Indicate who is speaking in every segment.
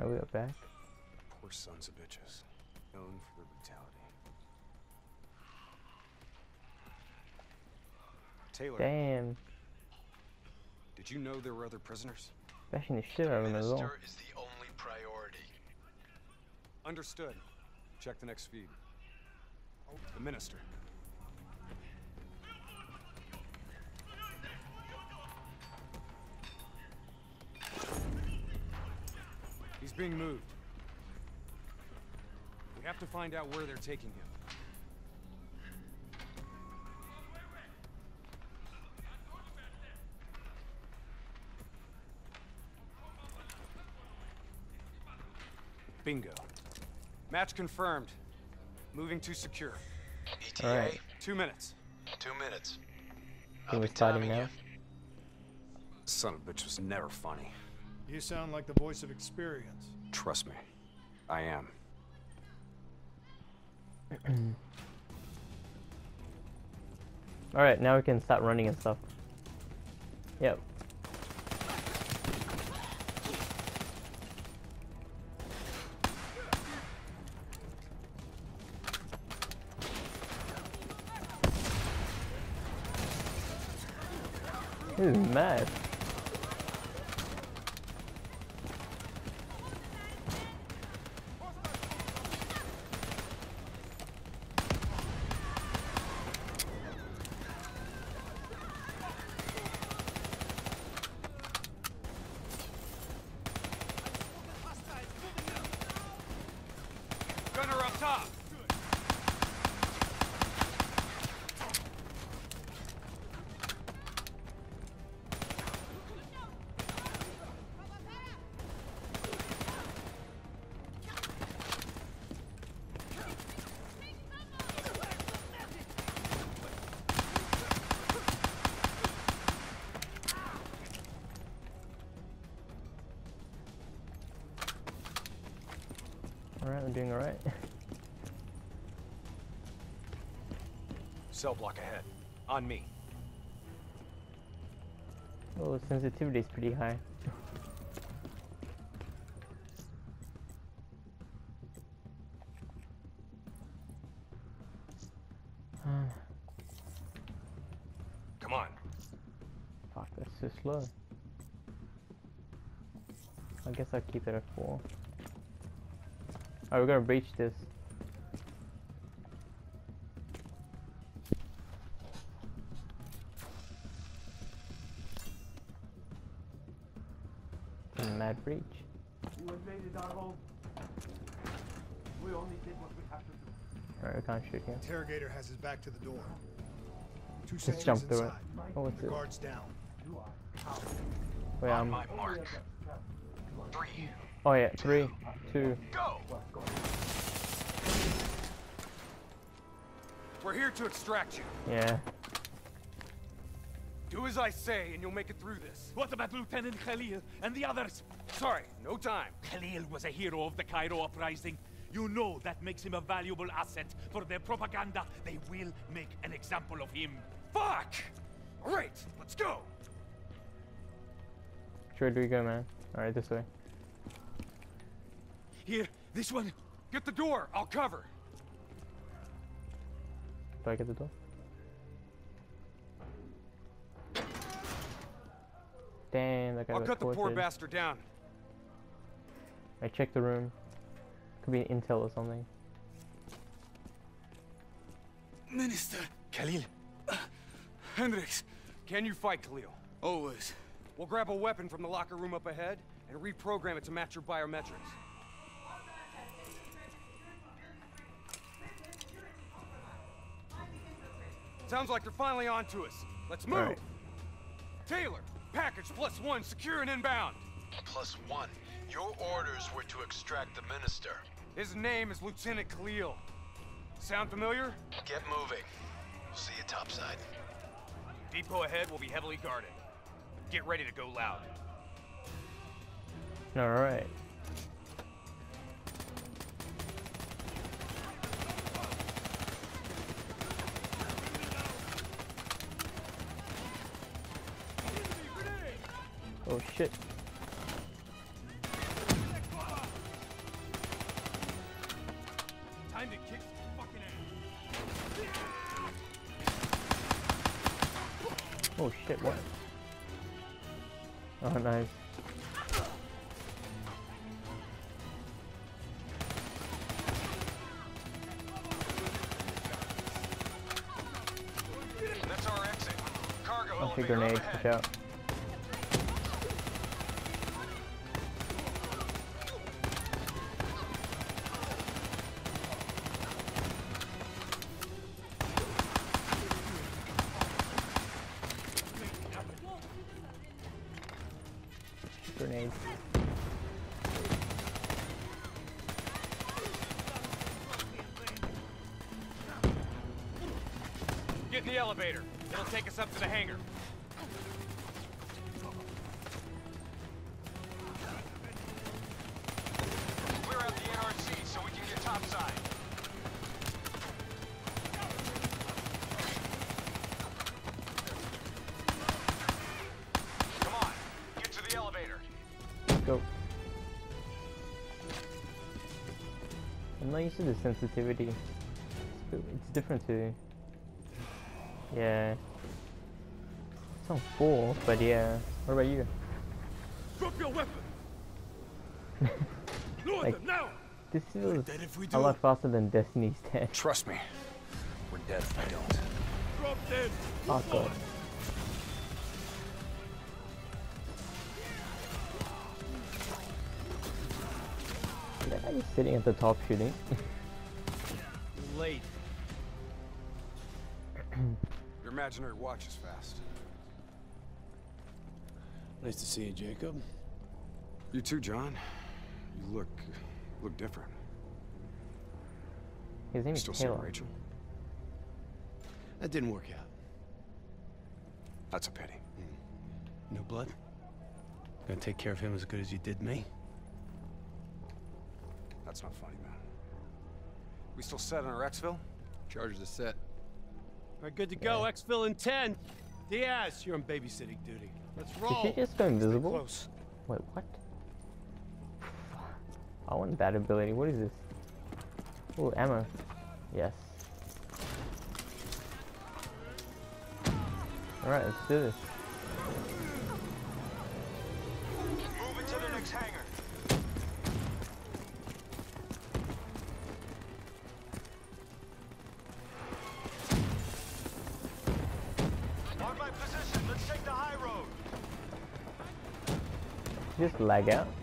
Speaker 1: Alright, we got back.
Speaker 2: Poor sons of bitches. Known for their brutality. Taylor,
Speaker 1: Damn.
Speaker 2: did you know there were other prisoners?
Speaker 1: Bashing the shit out of them as well.
Speaker 3: Is the only priority.
Speaker 2: Understood. Check the next feed. The minister. Being moved. We have to find out where they're taking him. Bingo. Match confirmed. Moving to secure.
Speaker 3: ETA,
Speaker 1: Alright.
Speaker 2: Two minutes.
Speaker 3: two minutes.
Speaker 1: He
Speaker 3: I'll
Speaker 1: was
Speaker 3: be
Speaker 1: fighting
Speaker 3: timing
Speaker 1: now.
Speaker 3: you.
Speaker 2: Son of a bitch was never funny.
Speaker 4: You sound like the voice of experience.
Speaker 2: Trust me. I am.
Speaker 1: Alright, now we can start running and stuff. Yep. This is mad.
Speaker 2: Gunner up top!
Speaker 1: Alright, I'm doing alright.
Speaker 2: Cell block ahead. On me.
Speaker 1: Oh, sensitivity is pretty high.
Speaker 2: Come on.
Speaker 1: Fuck, that's too slow. I guess I'll keep it at 4. Alright, we're gonna breach this. Mad breach.
Speaker 5: You invaded our home. We only did what we have to do.
Speaker 1: Alright, we can't shoot here.
Speaker 4: Interrogator has his back to the door. Two
Speaker 1: Let's jump through it. Oh, what's
Speaker 4: The
Speaker 1: it?
Speaker 4: guard's down.
Speaker 5: You are coward.
Speaker 1: Wait, I'm.
Speaker 3: my mark. Three,
Speaker 1: Oh yeah, three, two.
Speaker 3: go!
Speaker 2: We're here to extract you.
Speaker 1: Yeah.
Speaker 2: Do as I say, and you'll make it through this.
Speaker 6: What about Lieutenant Khalil and the others?
Speaker 2: Sorry, no time.
Speaker 6: Khalil was a hero of the Cairo uprising. You know that makes him a valuable asset for their propaganda. They will make an example of him.
Speaker 2: Fuck! All right, let's go.
Speaker 1: Which way do we go, man? Alright, this way.
Speaker 6: Here, this one.
Speaker 2: Get the door. I'll cover.
Speaker 1: Do I get the door? Damn, that guy
Speaker 2: I'll
Speaker 1: got
Speaker 2: cut the poor bastard down.
Speaker 1: I checked the room. Could be an intel or something.
Speaker 7: Minister,
Speaker 2: Khalil.
Speaker 7: Hendricks,
Speaker 2: Can you fight, Khalil?
Speaker 7: always.
Speaker 2: We'll grab a weapon from the locker room up ahead and reprogram it to match your biometrics. Sounds like they're finally on to us. Let's move.
Speaker 1: Alright.
Speaker 2: Taylor, package plus one, secure and inbound.
Speaker 3: Plus one. Your orders were to extract the minister.
Speaker 2: His name is Lieutenant Khalil. Sound familiar?
Speaker 3: Get moving. We'll See you topside.
Speaker 2: Depot ahead will be heavily guarded. Get ready to go loud.
Speaker 1: Alright. Oh shit. Time to kick fucking ass. Oh shit, what? Oh nice.
Speaker 3: That's
Speaker 1: watch out.
Speaker 2: The elevator. It'll take us up to the hangar.
Speaker 3: Clear out the NRC so we can get topside. Come on, get to the elevator.
Speaker 1: Go. I'm not used to the sensitivity. It's, different too. Yeah. It's on full, but yeah. What about you?
Speaker 6: Drop your weapon! Lower
Speaker 1: Like-
Speaker 6: them now!
Speaker 1: This feels
Speaker 7: if we
Speaker 1: a lot faster than Destiny's 10.
Speaker 3: Trust me, we're dead if we don't.
Speaker 6: Drop them!
Speaker 1: Awesome. That guy just sitting at the top shooting.
Speaker 2: Late. Imaginary watch is fast.
Speaker 8: Nice to see you, Jacob.
Speaker 2: You too, John. You look look different.
Speaker 1: His name is
Speaker 2: Still seeing Rachel?
Speaker 8: That didn't work out.
Speaker 2: That's a pity. Hmm.
Speaker 8: No blood? Gonna take care of him as good as you did me?
Speaker 2: That's not funny, man. We still set on our exfil?
Speaker 9: Charges are set. All right, good to go. Exfil in 10. Diaz, you're on babysitting duty. Let's roll.
Speaker 1: Did she just go invisible?
Speaker 9: Close.
Speaker 1: Wait, what? I want that ability. What is this? Oh, ammo. Yes. Alright, let's do this. Lag out.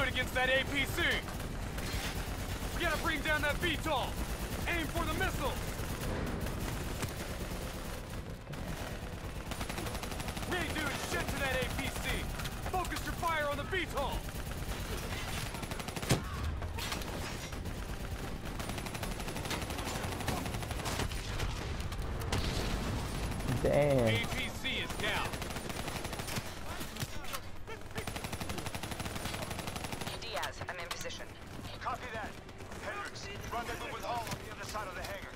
Speaker 2: Good against that APC. We gotta bring down that VTOL. Aim for the missile. We ain't doing shit to that APC. Focus your fire on the VTOL.
Speaker 1: Damn.
Speaker 2: APC is down.
Speaker 10: Diaz, I'm in position.
Speaker 3: Copy that. Hendricks, rendezvous with Hall on the other side of the hangar.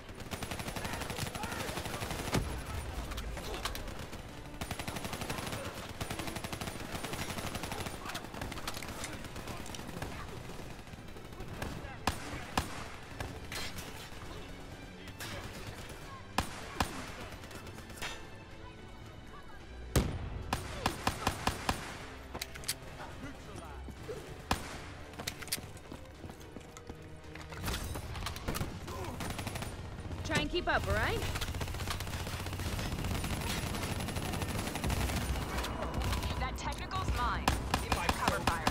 Speaker 10: Keep up, alright? That technical's mine. Give me some cover fire.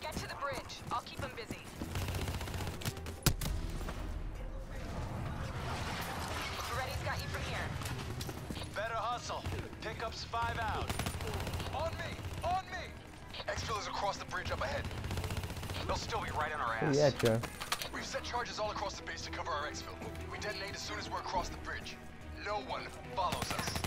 Speaker 10: Get to the bridge. I'll keep them busy. Reddy's got you from here.
Speaker 3: Better hustle. Pickups five out. On me! On me! Exfil is across the bridge up ahead. They'll still be right on our ass.
Speaker 1: yeah, Joe.
Speaker 3: We've set charges all across the base to cover our exfil. We detonate as soon as we're across the bridge. No one follows us.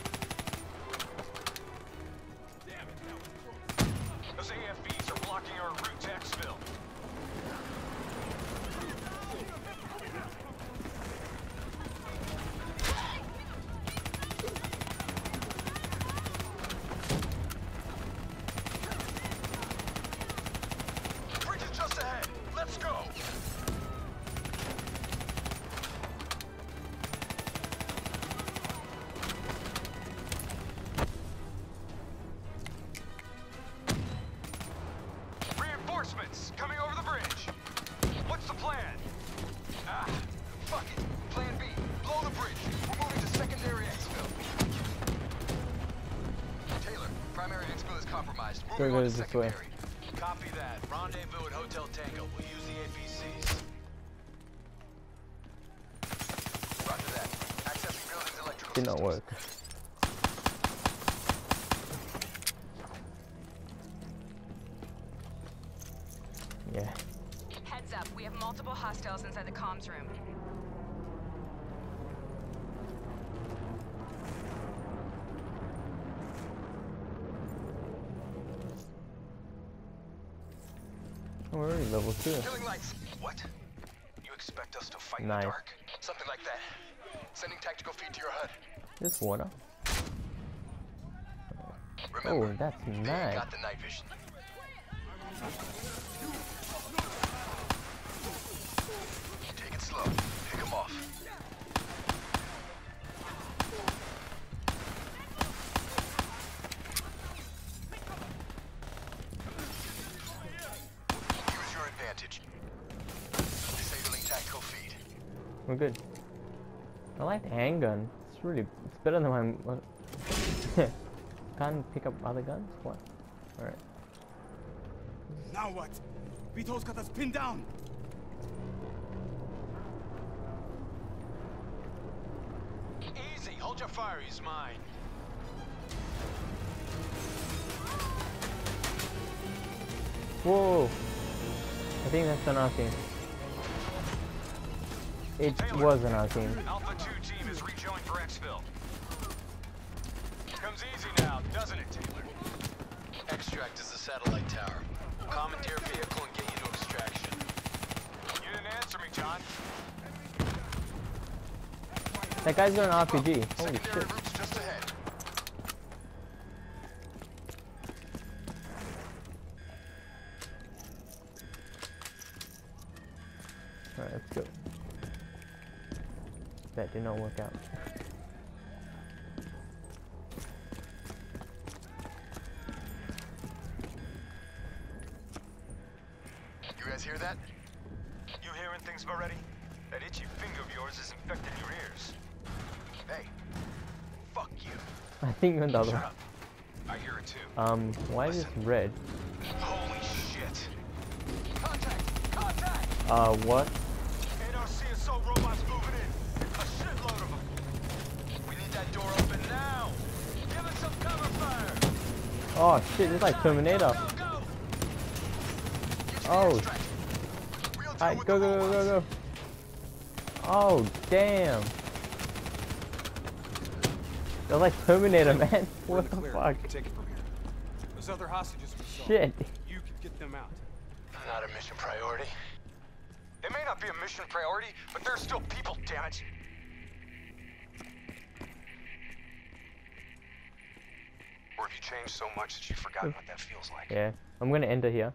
Speaker 3: Compromised.
Speaker 1: Go go this way.
Speaker 3: Copy that. Rendezvous at Hotel Tango. We'll use the APCs. Roger that. Accessing buildings electrical
Speaker 1: Did not work. Yeah.
Speaker 10: Heads up, we have multiple hostiles inside the comms room.
Speaker 1: Already level two.
Speaker 3: Killing lights. What? You expect us to fight in
Speaker 1: Nice.
Speaker 3: the dark? Something like that. Sending tactical feed to your HUD.
Speaker 1: This water.
Speaker 3: Remember,
Speaker 1: Oh, that's nice.
Speaker 3: got the night vision. Take it slow. Advantage. Disabling tactical feed.
Speaker 1: We're good. I like the handgun. It's really, it's better than my. Can't pick up other guns? What? Alright.
Speaker 7: Now what? Vito's got us pinned down.
Speaker 3: Easy. Hold your fire. He's mine.
Speaker 1: Whoa! I think that's on our team. It
Speaker 2: Taylor.
Speaker 1: was on our team.
Speaker 2: Alpha 2 team is rejoining for exfil. Comes easy now, doesn't it, Taylor?
Speaker 3: Extract is the satellite tower. Commandeer vehicle and get you to extraction.
Speaker 2: You didn't answer me, John.
Speaker 1: That guy's got an RPG. Holy
Speaker 3: Secondary
Speaker 1: shit. Let's go. That did not work out.
Speaker 3: You guys hear that?
Speaker 2: You hearing things already? That itchy finger of yours is infecting your ears.
Speaker 3: Hey. Fuck you.
Speaker 1: I think you're the other one.
Speaker 2: up. I hear it too.
Speaker 1: Um, why is this red?
Speaker 2: Holy shit.
Speaker 3: Contact! Contact!
Speaker 1: Uh, what?
Speaker 2: NRCSO robots moving in. A shitload of them.
Speaker 3: We need that door open now! Give us some cover fire!
Speaker 1: Oh shit, it's like Terminator. Oh. Alright, go, go, go, go, go. Oh, damn. They're like Terminator, man. What the fuck?
Speaker 9: Those other hostages.
Speaker 1: Shit.
Speaker 9: You can get them out.
Speaker 3: Not a mission priority.
Speaker 2: It may not be a mission priority, but there's still people, damn it. Or have you changed so much that you've forgotten what that feels like?
Speaker 1: Yeah, I'm gonna end it here.